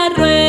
la rueda.